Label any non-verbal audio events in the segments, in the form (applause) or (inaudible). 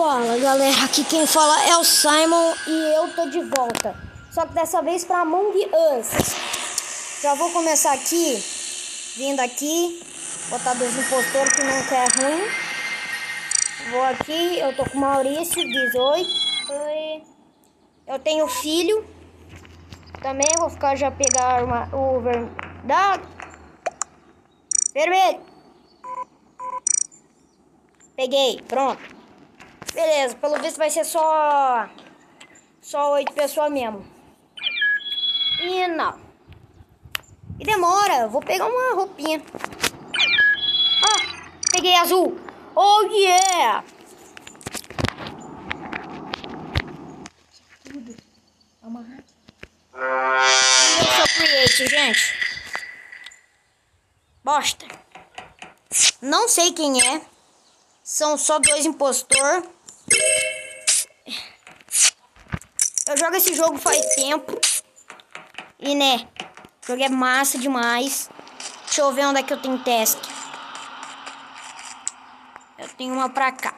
Fala galera, aqui quem fala é o Simon e eu tô de volta. Só que dessa vez pra Among Us. Já vou começar aqui, vindo aqui, botar dois impostores que nunca é ruim. Vou aqui, eu tô com o Maurício, 18. Eu tenho filho. Também vou ficar já pegar uma, o ver, da vermelho. Peguei, pronto. Beleza, pelo visto vai ser só... Só oito pessoas mesmo. E não. E demora, vou pegar uma roupinha. Ah, peguei azul. Oh yeah! Tudo. É. Eu sou create, gente. Bosta. Não sei quem é. São só dois impostor. Eu jogo esse jogo faz tempo. E né, o jogo é massa demais. Deixa eu ver onde é que eu tenho teste. Eu tenho uma pra cá.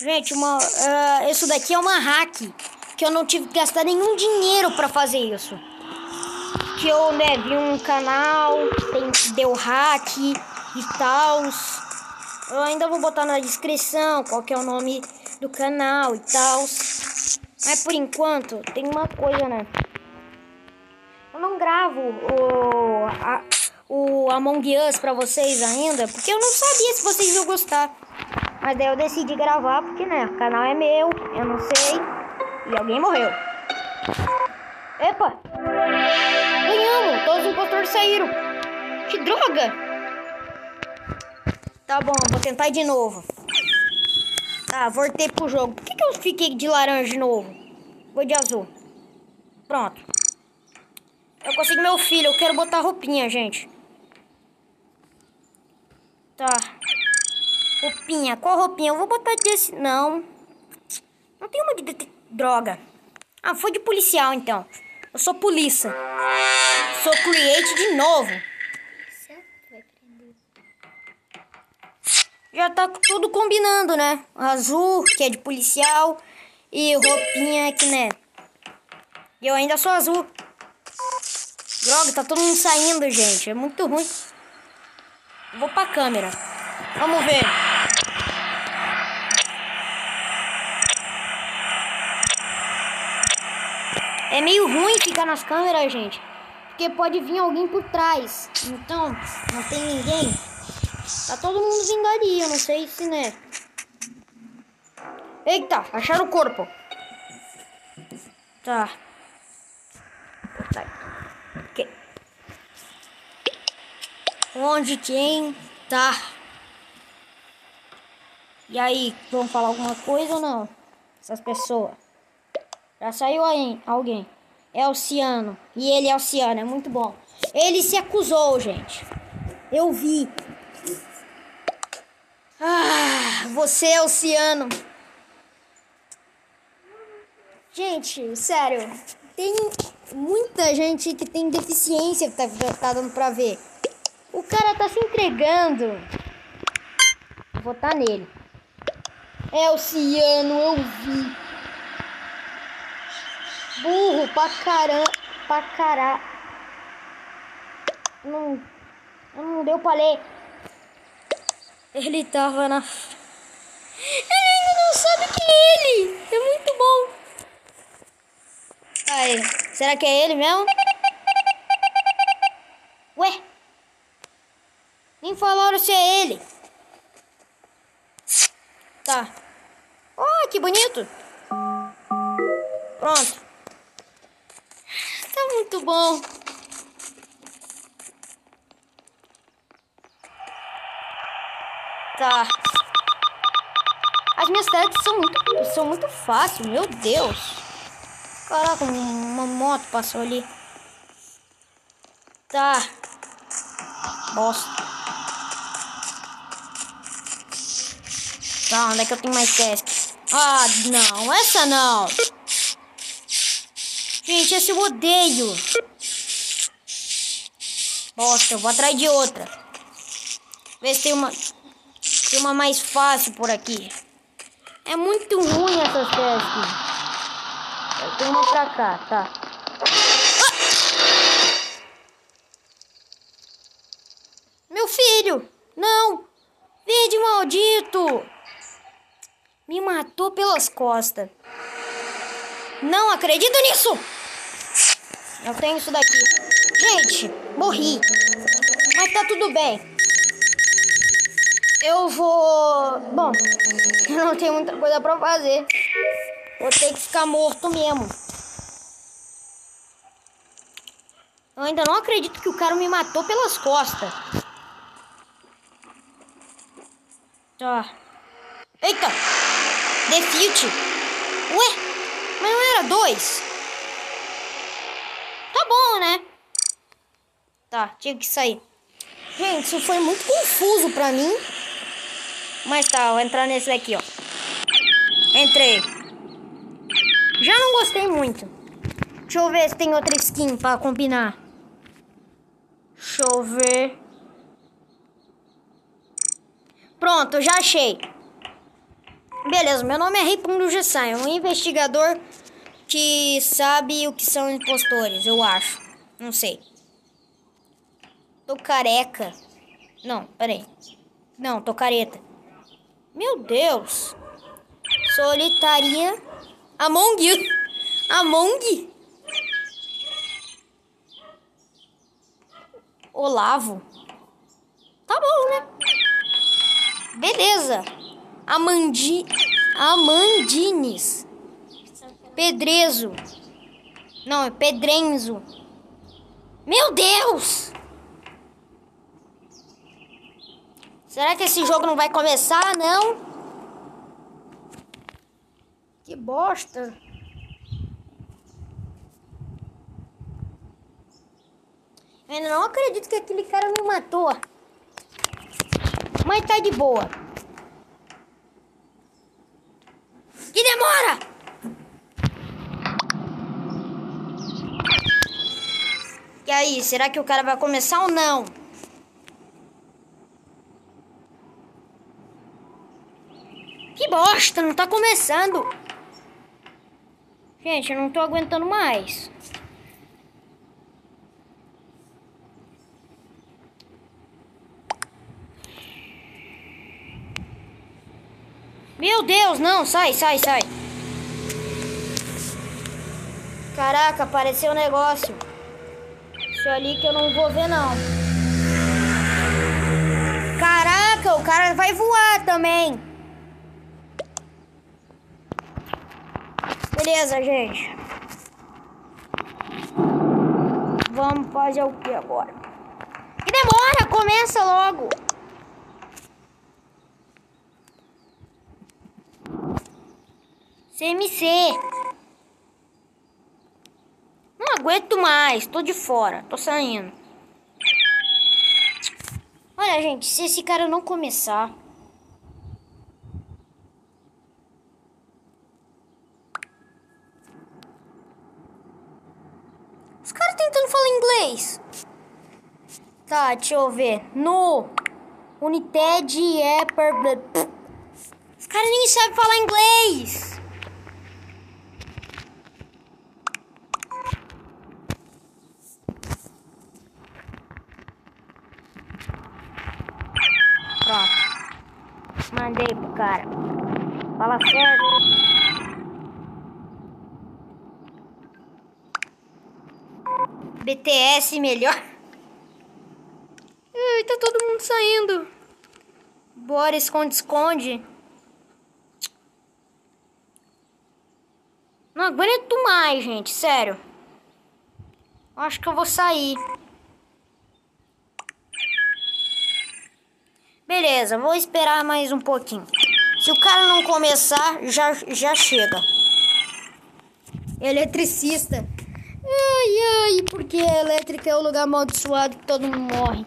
Gente, uma, uh, isso daqui é uma hack. Que eu não tive que gastar nenhum dinheiro pra fazer isso. Que eu, né, vi um canal, tem, deu hack e tal. Eu ainda vou botar na descrição qual que é o nome do canal e tal. Mas por enquanto, tem uma coisa, né? Eu não gravo o, a, o Among Us pra vocês ainda, porque eu não sabia se vocês iam gostar. Mas daí eu decidi gravar porque, né, o canal é meu, eu não sei. E alguém morreu. Epa! Impostores saíram. Que droga! Tá bom, vou tentar de novo. Tá, voltei pro jogo. Por que, que eu fiquei de laranja de novo? Vou de azul. Pronto. Eu consegui meu filho. Eu quero botar roupinha, gente. Tá. Roupinha. Qual roupinha? Eu vou botar desse... Não. Não tem uma de... Droga. Ah, foi de policial, então. Eu sou polícia. Sou create de novo. Já tá tudo combinando, né? Azul, que é de policial. E roupinha que, né? E eu ainda sou azul. Droga, tá todo mundo saindo, gente. É muito ruim. Vou pra câmera. Vamos ver. É meio ruim ficar nas câmeras, gente. Porque pode vir alguém por trás. Então, não tem ninguém. Tá todo mundo. Eu não sei se, né? Eita, acharam o corpo. Tá. Tá. Onde quem tá? E aí, vão falar alguma coisa ou não? Essas pessoas. Já saiu aí alguém. É Oceano. E ele é Oceano, é muito bom. Ele se acusou, gente. Eu vi. Ah, você é Oceano. Gente, sério. Tem muita gente que tem deficiência que tá, tá dando pra ver. O cara tá se entregando. Vou votar nele. É Oceano, eu vi. Burro pra caramba. Pra caralho. Não. Não deu pra ler. Ele tava na. Ele ainda não sabe que é ele. É muito bom. Aí, será que é ele mesmo? Ué? Nem falaram se é ele. Tá. Oh, que bonito. Pronto bom. Tá. As minhas tasks são muito, são muito fáceis, meu Deus. Caraca, uma moto passou ali. Tá. Bosta. Tá, onde é que eu tenho mais task? Ah, não. Essa não. Gente, esse eu odeio. Eu vou atrás de outra. Ver se tem uma, tem uma mais fácil por aqui. É muito ruim essas testes. Eu tenho uma pra cá, tá. Ah! Meu filho! Não! Verde maldito! Me matou pelas costas. Não acredito nisso! Eu tenho isso daqui. Gente, morri. Mas tá tudo bem. Eu vou... Bom, (laughs) eu não tenho muita coisa pra fazer. Vou ter que ficar morto mesmo. Eu ainda não acredito que o cara me matou pelas costas. Tá. Eita! Defute. Ué? Mas não era dois? Bom, né? Tá, tinha que sair. Gente, isso foi muito confuso pra mim. Mas tá, vou entrar nesse daqui, ó. Entrei. Já não gostei muito. Deixa eu ver se tem outra skin pra combinar. Deixa eu ver. Pronto, já achei. Beleza, meu nome é Ripundo Gessai, um investigador que sabe o que são impostores, eu acho. Não sei. Tô careca. Não, peraí. Não, tô careta. Meu Deus. Solitária. Among you. Among? Olavo. Tá bom, né? Beleza. Amandi... Amandines. Pedrezo. Não, é Pedrenzo. Meu Deus! Será que esse jogo não vai começar? Não. Que bosta. Eu ainda não acredito que aquele cara me matou. Mas tá de boa. Que demora! E aí, será que o cara vai começar ou não? Que bosta, não tá começando. Gente, eu não tô aguentando mais. Meu Deus, não, sai, sai, sai. Caraca, apareceu um negócio. Isso ali que eu não vou ver, não. Caraca, o cara vai voar também. Beleza, gente. Vamos fazer o que agora? Que demora, começa logo. CMC. Aguento mais, tô de fora, tô saindo. Olha, gente, se esse cara não começar... Os caras tentando falar inglês. Tá, deixa eu ver. No United é... Os caras nem sabem falar inglês. Mandei pro cara. BTS melhor. Ai, tá todo mundo saindo. Bora, esconde, esconde. Não aguento mais, gente, sério. Acho que eu vou sair. Beleza, vou esperar mais um pouquinho. Se o cara não começar, já, já chega. Eletricista. Ai, ai, porque a elétrica é o lugar amaldiçoado que todo mundo morre.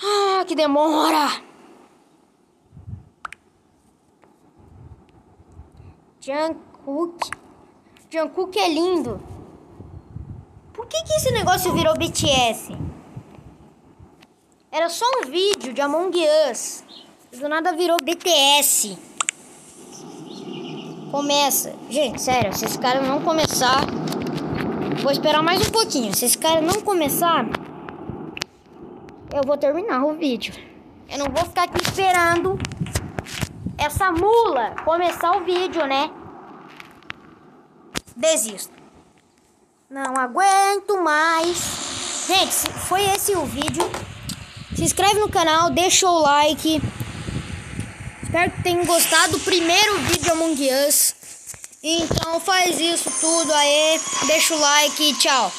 Ah, que demora! Jungkook. Jungkook é lindo. Por que que esse negócio virou BTS? Era só um vídeo de Among Us. Do nada virou BTS. Começa. Gente, sério, se esse cara não começar. Vou esperar mais um pouquinho. Se esse cara não começar. Eu vou terminar o vídeo. Eu não vou ficar aqui esperando essa mula começar o vídeo, né? Desisto. Não aguento mais. Gente, foi esse o vídeo. Se inscreve no canal, deixa o like. Espero que tenham gostado do primeiro vídeo Among Us. Então faz isso tudo aí. Deixa o like e tchau.